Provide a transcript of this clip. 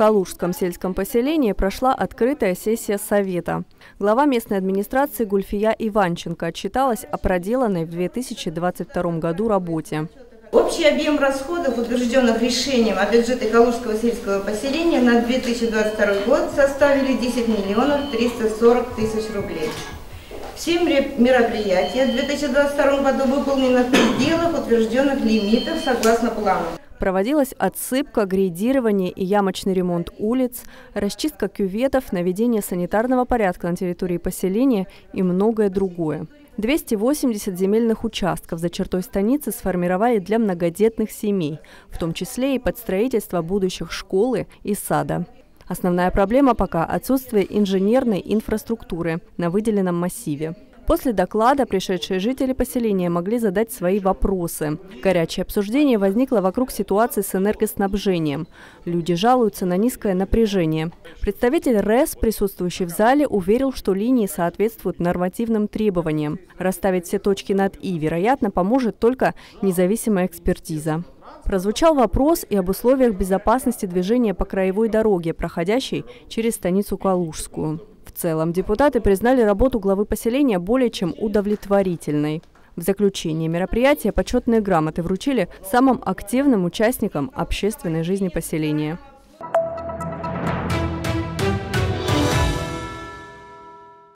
Калужском сельском поселении прошла открытая сессия Совета. Глава местной администрации Гульфия Иванченко отчиталась о проделанной в 2022 году работе. Общий объем расходов, утвержденных решением о бюджете Калужского сельского поселения на 2022 год составили 10 миллионов 340 тысяч рублей. Все мероприятия в 2022 году выполнены в пределах утвержденных лимитов согласно плану проводилась отсыпка, грейдирование и ямочный ремонт улиц, расчистка кюветов, наведение санитарного порядка на территории поселения и многое другое. 280 земельных участков за чертой станицы сформировали для многодетных семей, в том числе и под строительство будущих школы и сада. Основная проблема пока – отсутствие инженерной инфраструктуры на выделенном массиве. После доклада пришедшие жители поселения могли задать свои вопросы. Горячее обсуждение возникло вокруг ситуации с энергоснабжением. Люди жалуются на низкое напряжение. Представитель РЭС, присутствующий в зале, уверил, что линии соответствуют нормативным требованиям. Расставить все точки над «и», вероятно, поможет только независимая экспертиза. Прозвучал вопрос и об условиях безопасности движения по краевой дороге, проходящей через станицу Калужскую. Целом, депутаты признали работу главы поселения более чем удовлетворительной. В заключение мероприятия почетные грамоты вручили самым активным участникам общественной жизни поселения.